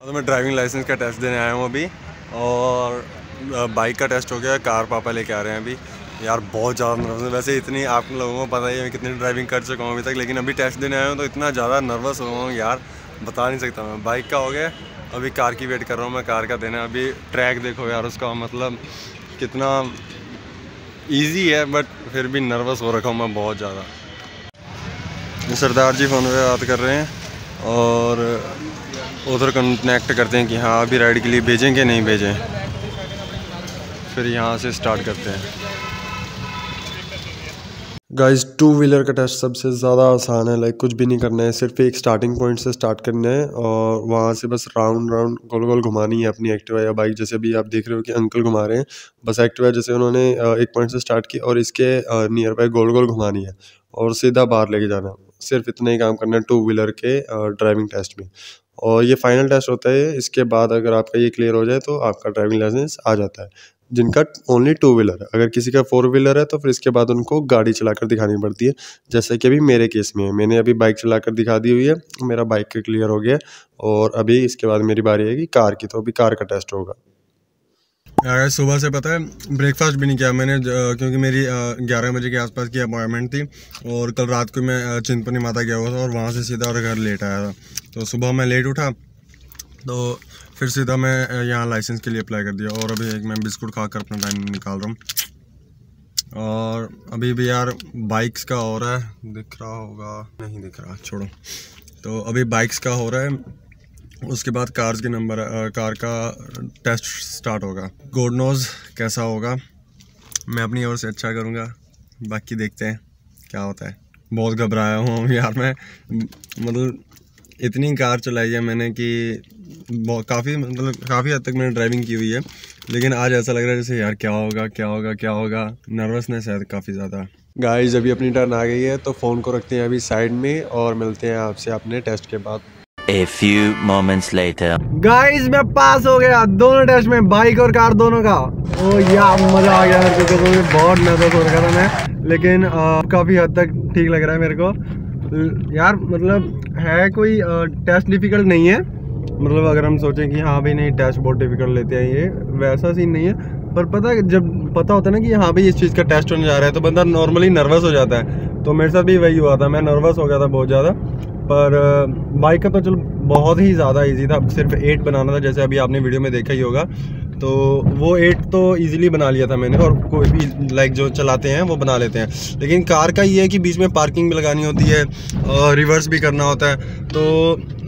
तो मैं driving licence का टेस्ट देने आया हूँ अभी और बाइक का टेस्ट हो गया, कार पापा लेके आ रहे हैं अभी। यार, बहुत ज़्यादा नर्वस है। वैसे इतनी आप लोगों को पता ही है, मैं कितनी ड्राइविंग कर चुका हूँ अभी तक, लेकिन अभी टेस्ट देने आया हूँ तो इतना ज़्यादा नर्वस हो हूँ, यार, बता नहीं सकता मैं। बाइक का हो गया, अभी कार की वेट कर रहा हूँ मैं, कार का देना अभी ट्रैक देखो यार, उसका मतलब कितना ईजी है बट फिर भी नर्वस हो रखा हूँ मैं बहुत ज़्यादा। सरदार जी फ़ोन पे बात कर रहे हैं और उधर कनेक्ट करते हैं कि हाँ अभी राइड के लिए भेजें कि नहीं भेजें। फिर यहाँ से स्टार्ट करते हैं। गाइस टू व्हीलर का टेस्ट सबसे ज़्यादा आसान है लाइक कुछ भी नहीं करना है, सिर्फ़ एक स्टार्टिंग पॉइंट से स्टार्ट करना है और वहाँ से बस राउंड राउंड गोल गोल घुमानी है अपनी एक्टिवा या बाइक जैसे अभी आप देख रहे हो कि अंकल घुमा रहे हैं। बस एक्टिवा जैसे उन्होंने एक पॉइंट से स्टार्ट की और इसके नियर बाय गोल गोल घुमानी है और सीधा बाहर लेके जाना। सिर्फ़ इतना ही काम करना है टू व्हीलर के ड्राइविंग टेस्ट में और ये फाइनल टेस्ट होता है, इसके बाद अगर आपका ये क्लियर हो जाए तो आपका ड्राइविंग लाइसेंस आ जाता है। जिनका ओनली टू व्हीलर है। अगर किसी का फोर व्हीलर है तो फिर इसके बाद उनको गाड़ी चलाकर दिखानी पड़ती है। जैसे कि अभी मेरे केस में है। मैंने अभी बाइक चलाकर दिखा दी हुई है। मेरा बाइक क्लियर हो गया और अभी इसके बाद मेरी बारी आएगी कार की तो अभी कार का टेस्ट होगा। यार सुबह से पता है ब्रेकफास्ट भी नहीं किया मैंने क्योंकि मेरी ग्यारह बजे के आसपास की अपॉइंटमेंट थी और कल रात को मैं चिंतपनी माता गया हुआ था और वहाँ से सीधा और घर लेट आया था। तो सुबह मैं लेट उठा तो फिर सीधा मैं यहाँ लाइसेंस के लिए अप्लाई कर दिया और अभी एक मैं बिस्कुट खा कर अपना टाइम निकाल रहा हूँ। और अभी भी यार बाइक्स का हो रहा है, दिख रहा होगा, नहीं दिख रहा, छोड़ो। तो अभी बाइक्स का हो रहा है उसके बाद कार्स के नंबर कार का टेस्ट स्टार्ट होगा। गोड नोज़ कैसा होगा। मैं अपनी ओर से अच्छा करूँगा। बाकी देखते हैं क्या होता है। बहुत घबराया हूँ यार मैं। मतलब इतनी कार चलाई है मैंने कि काफ़ी मतलब काफ़ी हद तक मैंने ड्राइविंग की हुई है। लेकिन आज ऐसा लग रहा है जैसे यार क्या होगा क्या होगा क्या होगा। नर्वसनेस है काफ़ी ज़्यादा। गाइस अभी अपनी टर्न आ गई है तो फ़ोन को रखते हैं अभी साइड में और मिलते हैं आपसे अपने टेस्ट के बाद। A few moments later. Guys मैं पास हो गया। दोनों टेस्ट में बाइक और कार दोनों का। ओ यार मज़ा आ गया मेरे को तो बहुत नर्वस हो रखा था मैं। लेकिन आ, काफ़ी हद तक ठीक लग रहा है मेरे को। यार मतलब है कोई टेस्ट डिफ़िकल्ट नहीं है। मतलब अगर हम सोचें कि हाँ भाई नहीं टेस्ट बहुत डिफ़िकल्ट लेते हैं ये वैसा सीन नहीं है। पर पता है जब पता होता है ना कि हाँ भाई इस चीज़ का टेस्ट होने जा रहा है तो बंदा नॉर्मली नर्वस हो जाता है। तो मेरे साथ भी वही हुआ था। मैं नर्वस हो गया था बहुत ज़्यादा। पर बाइक का तो चलो बहुत ही ज़्यादा इजी था। सिर्फ़ एट बनाना था, जैसे अभी आपने वीडियो में देखा ही होगा। तो वो एट तो इजीली बना लिया था मैंने और कोई भी लाइक जो चलाते हैं, वो बना लेते हैं। लेकिन कार का ये है कि बीच में पार्किंग भी लगानी होती है और रिवर्स भी करना होता है। तो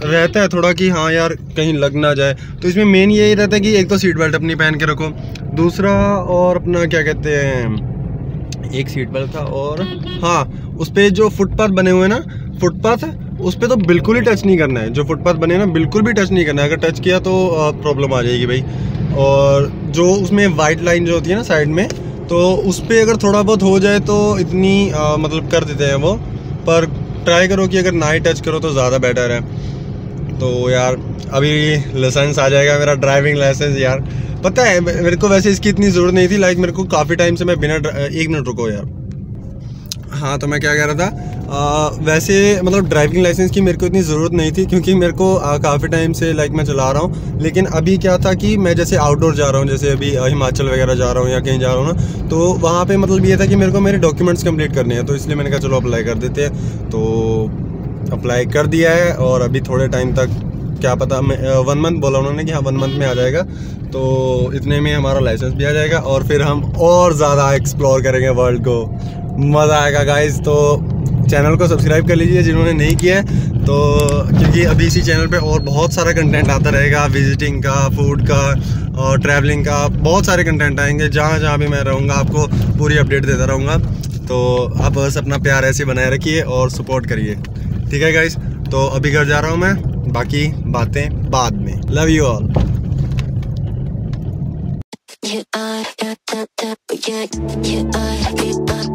रहता है थोड़ा कि हाँ यार, कहीं लग ना जाए। तो इसमें मेन यही रहता है कि एक तो सीट बेल्ट अपनी पहन के रखो। दूसरा और अपना क्या कहते हैं, एक सीट बेल्ट था और हाँ उस पर जो फुटपाथ बने हुए हैं ना फुटपाथ उस पर तो बिल्कुल ही टच नहीं करना है। जो फुटपाथ बने ना बिल्कुल भी टच नहीं करना है। अगर टच किया तो प्रॉब्लम आ जाएगी भाई। और जो उसमें वाइट लाइन जो होती है ना साइड में तो उस पर अगर थोड़ा बहुत हो जाए तो इतनी आ, मतलब कर देते हैं वो। पर ट्राई करो कि अगर ना ही टच करो तो ज़्यादा बेटर है। तो यार अभी लाइसेंस आ जाएगा मेरा ड्राइविंग लाइसेंस यार। पता है मेरे को वैसे इसकी इतनी ज़रूरत नहीं थी। लाइक मेरे को काफ़ी टाइम से मैं बिना एक मिनट रुको यार। हाँ तो मैं क्या कह रहा था आ, वैसे मतलब ड्राइविंग लाइसेंस की मेरे को इतनी ज़रूरत नहीं थी क्योंकि मेरे को काफ़ी टाइम से लाइक मैं चला रहा हूँ। लेकिन अभी क्या था कि मैं जैसे आउटडोर जा रहा हूँ जैसे अभी हिमाचल वगैरह जा रहा हूँ या कहीं जा रहा हूँ ना तो वहाँ पे मतलब ये था कि मेरे को मेरे डॉक्यूमेंट्स कंप्लीट करने हैं तो इसलिए मैंने कहा चलो अप्लाई कर देते हैं। तो अप्लाई कर दिया है और अभी थोड़े टाइम तक क्या पता मैं वन मंथ बोला उन्होंने कि हाँ वन मंथ में आ जाएगा। तो इतने में हमारा लाइसेंस भी आ जाएगा और फिर हम और ज़्यादा एक्सप्लोर करेंगे वर्ल्ड को। मज़ा आएगा गाइज़ तो चैनल को सब्सक्राइब कर लीजिए जिन्होंने नहीं किया है। तो क्योंकि अभी इसी चैनल पे और बहुत सारा कंटेंट आता रहेगा विजिटिंग का फ़ूड का और ट्रैवलिंग का बहुत सारे कंटेंट आएँगे। जहाँ जहाँ भी मैं रहूँगा आपको पूरी अपडेट देता रहूँगा। तो आप बस अपना प्यार ऐसे बनाए रखिए और सपोर्ट करिए। ठीक है गाइज़ तो अभी घर जा रहा हूँ मैं। बाकी बातें बाद में। Love you all You are, you're, you're, you're, you are, you are.